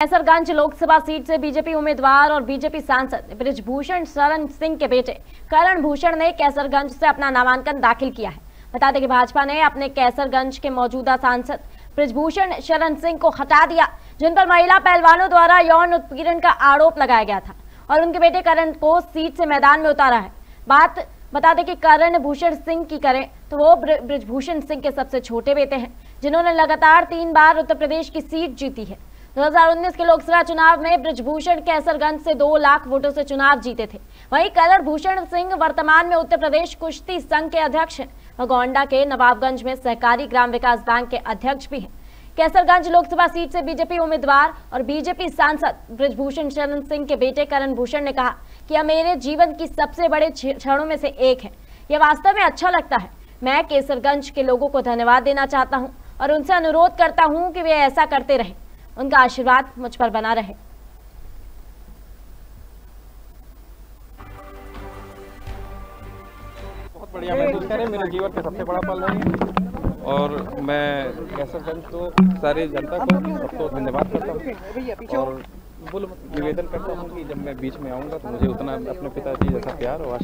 Kaiserganj Lok Sabha seat से BJP उम्मीदवार और बीजेपी सांसद ब्रिजभूषण शरण सिंह के बेटे करण भूषण ने कैसरगंज से अपना नामांकन दाखिल किया है। बता दें कि भाजपा ने अपने कैसरगंज के मौजूदा सांसद ब्रिजभूषण शरण सिंह को हटा दिया, जिन पर महिला पहलवानों द्वारा यौन उत्पीड़न का आरोप लगाया गया था और उनके बेटे करण को सीट से मैदान में उतारा है। बात बता दें कि करण भूषण सिंह की करें तो वो ब्रिजभूषण सिंह के सबसे छोटे बेटे हैं, जिन्होंने लगातार तीन बार उत्तर प्रदेश की सीट जीती है। 2019 के लोकसभा चुनाव में ब्रजभूषण कैसरगंज से दो लाख वोटों से चुनाव जीते थे। वहीं करण भूषण सिंह वर्तमान में उत्तर प्रदेश कुश्ती संघ के अध्यक्ष हैं। और गोंडा के नवाबगंज में सहकारी ग्राम विकास बैंक के अध्यक्ष भी हैं। कैसरगंज लोकसभा सीट से बीजेपी उम्मीदवार और बीजेपी सांसद ब्रजभूषण शरण सिंह के बेटे करण भूषण ने कहा कि यह मेरे जीवन की सबसे बड़े क्षणों में से एक है। यह वास्तव में अच्छा लगता है। मैं केसरगंज के लोगों को धन्यवाद देना चाहता हूँ और उनसे अनुरोध करता हूँ कि वे ऐसा करते रहें। उनका आशीर्वाद मुझ पर बना रहे। बहुत बढ़िया महसूस करें मेरे जीवन का सबसे बड़ा पल है। और मैं कैसरगंज को सारी जनता को सबको धन्यवाद करता हूँ। और निवेदन करता हूँ कि जब मैं बीच में आऊँगा तो मुझे उतना अपने पिताजी जैसा प्यार और